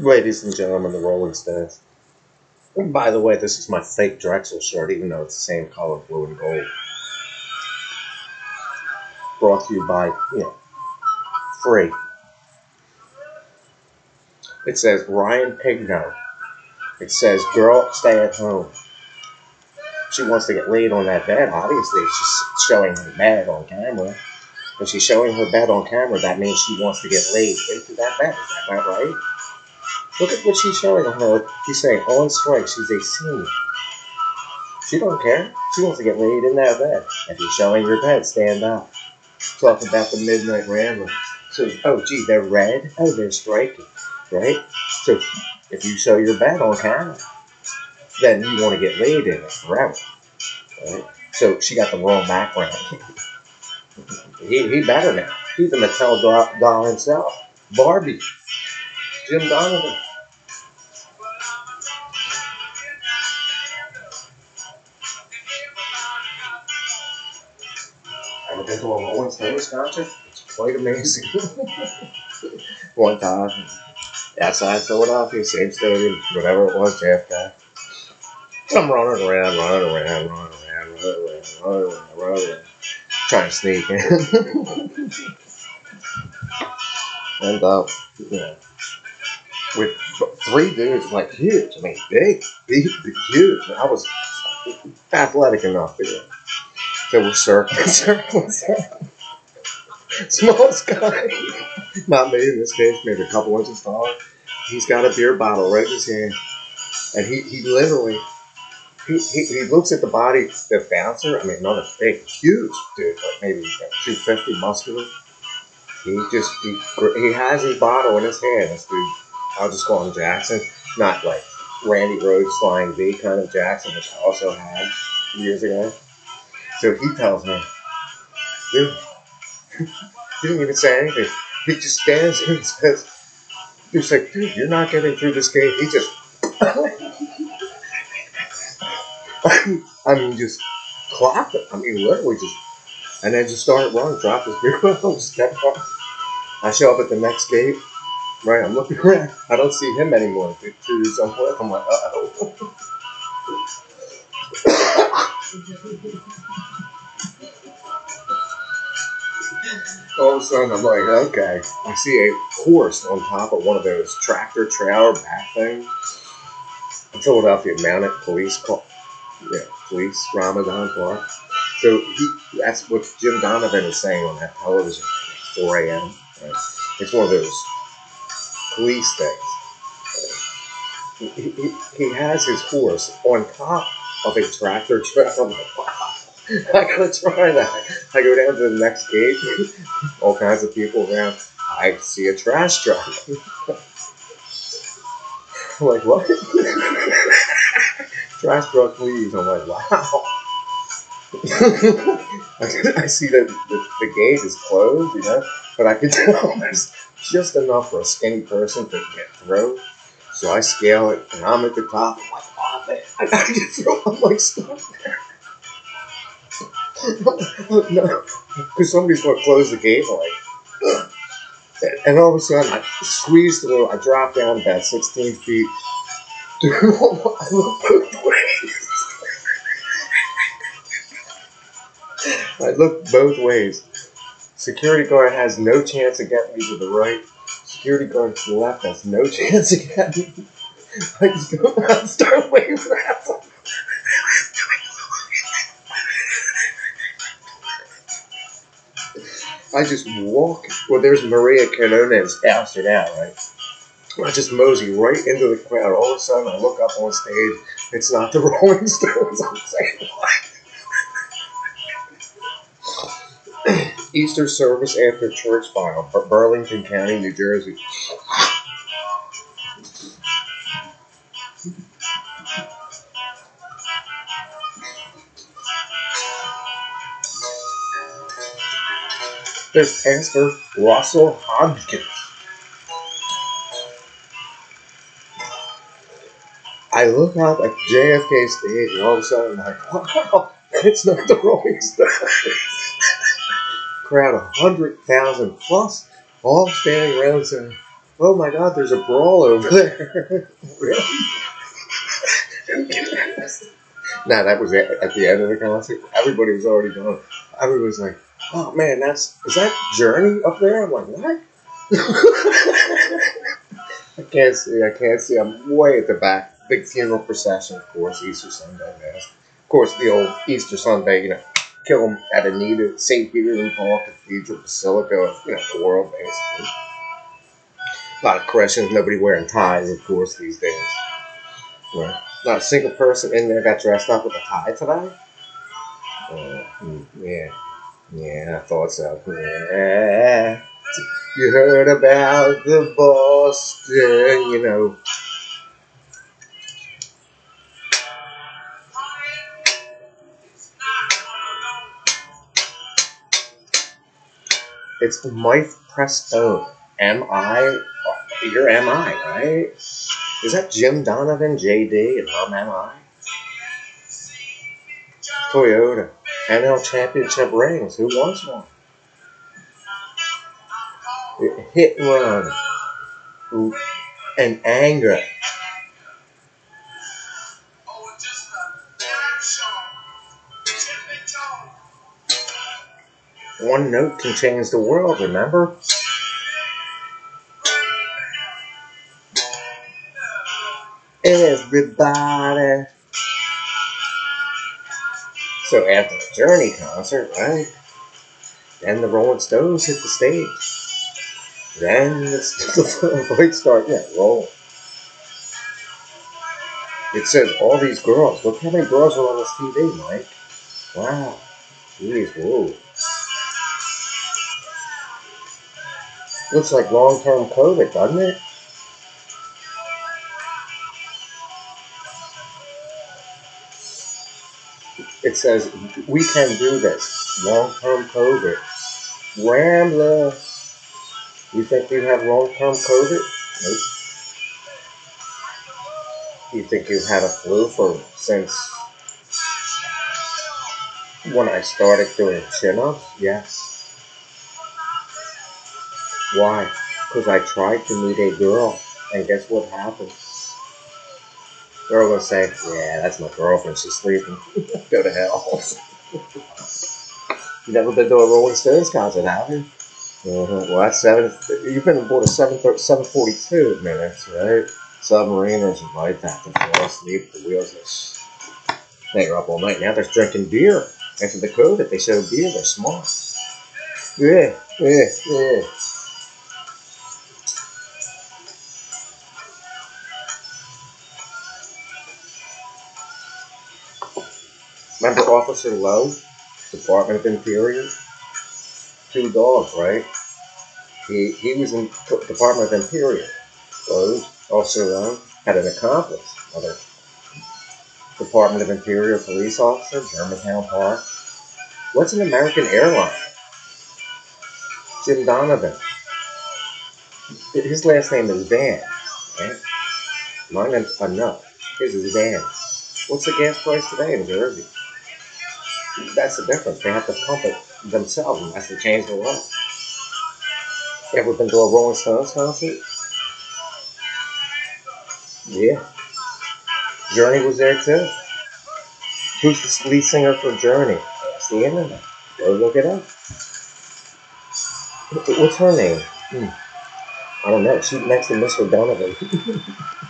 Ladies and gentlemen, the Rolling Stones. And by the way, this is my fake Drexel shirt, even though it's the same color, blue and gold. Brought to you by, you know, free. It says Ryan Pigno. It says, girl, stay at home. She wants to get laid on that bed. Obviously, she's showing her bed on camera. If she's showing her bed on camera, that means she wants to get laid into that bed. Is that not right? Look at what she's showing on her. She's saying on strike. She's a senior. She don't care. She wants to get laid in that bed. If you're showing your bed, stand up. Talk about the midnight ramble. So, oh gee, they're red. Oh, they're striking, right? So, if you show your bed on camera, then you want to get laid in it forever, right? So she got the wrong background. he, he better now. He's the Mattel doll, doll himself. Barbie. Jim Donovan. I've been to a Rolling Stones concert. It's quite amazing. One time, outside Philadelphia, same stadium, whatever it was, JFK. I'm running around, running around, running around, running around, running around, running around, trying to sneak in. and, uh, you know, with three dudes, like huge, I mean, big, big, big, huge. I was athletic enough, you know. So we're circling, circling, circling. Smallest guy, not me in this case, maybe a couple inches taller. He's got a beer bottle right in his hand, and he, he literally he, he, he looks at the body, the bouncer. I mean, not a big, huge dude, like maybe two fifty muscular. He just he, he has his bottle in his hand. This dude, I'll just call him Jackson, not like Randy Rhoads Flying V kind of Jackson, which I also had years ago. So he tells me, dude, he didn't even say anything. He just stands there and says, he's like, dude, you're not getting through this game. He just, I mean, just clocked it. I mean, literally just, and then just started running, dropped his beer bottle, just kept running. I show up at the next gate, right? I'm looking around. I don't see him anymore. Two I'm with. I'm like, uh oh. All of a sudden, I'm like, okay. I see a horse on top of one of those tractor trailer back things. Philadelphia Mounted Police call, yeah, Police Ramadan Park. So he, that's what Jim Donovan is saying on that television, 4 a.m. Right? It's one of those police things. He, he, he has his horse on top of a tractor trailer. I gotta try that. I go down to the next gate, all kinds of people around. I see a trash truck. I'm like, what? trash truck, please. I'm like, wow. I see that the, the gate is closed, you know, but I can tell there's just enough for a skinny person to get through. So I scale it, and I'm at the top. I'm like, oh man, I gotta get through. I'm like stuck there. No, because somebody's going to close the gate. Like, and all of a sudden I squeeze through. I drop down about 16 feet. I look both ways. Security guard has no chance of getting me to the right. Security guard to the left has no chance of getting me. I just go and start waving at them. I just walk. Well, there's Maria Canones ousted out, right? I just mosey right into the crowd. All of a sudden, I look up on stage. It's not the Rolling Stones. I'm saying? Easter service after church file, Burlington County, New Jersey. There's Pastor Russell Hodgkins. I look out at JFK stage and all of a sudden I'm like, wow, it's not the Rolling Stones. Crowd a hundred thousand plus, all standing around saying, oh my God, there's a brawl over there. really? nah, that was it at the end of the concert. Everybody was already gone. Everybody was like, oh man, that's is that Journey up there? I'm like, what? I can't see. I can't see. I'm way at the back. Big funeral procession, of course. Easter Sunday, man. Of course, the old Easter Sunday, you know, kill them at Anita, St. Peter and Paul Cathedral, Basilica, you know, the world, basically. A lot of Christians, nobody wearing ties, of course, these days. Right. Not a single person in there got dressed up with a tie today. Uh, hmm, yeah, yeah, I thought so. Yeah. You heard about the Boston, you know. It's Mike Prestone. M I. You're M I, right? Is that Jim Donovan, JD, and I'm M I? Toyota. NL Championship rings. Who wants one? Hit and run. And anger. One note can change the world, remember? Everybody. So after the Journey concert, right? Then the Rolling Stones hit the stage. Then the, lights start, yeah, rolling. It says all these girls. Look how many girls are on this TV, Mike. Wow. Jeez, whoa. Looks like long-term COVID, doesn't it? It says, we can do this. Long-term COVID. Rambler. You think you have long-term COVID? Nope. You think you've had a flu for since when I started doing chin-ups? Yes. Why? Because I tried to meet a girl, and guess what happened? Girl gonna say, "Yeah, that's my girlfriend. She's sleeping. Go to hell." you never been to a Rolling Stones concert, have you? Uh-huh. Well, that's seven. You've been aboard a seven seven forty two minutes, right? Submariners like that to fall asleep. The wheels are. They are up all night. Now they're drinking beer after the COVID. They show beer. They're smart. Yeah, yeah, yeah. Remember Officer Lowe, Department of Interior? Two dogs, right? He he was in Department of Interior. Lowe, Officer had an accomplice, another Department of Interior police officer, Germantown Park. What's an American airline? Jim Donovan. His last name is Van, right? Mine is enough. His is Van. What's the gas price today in Jersey? That's the difference. They have to pump it themselves, and that's to change the law. Ever been to a Rolling Stones concert? Yeah. Journey was there too. Who's the lead singer for Journey? Ask the internet. Go look it up. What's her name? Hmm. I don't know. She's next to Mr. Donovan.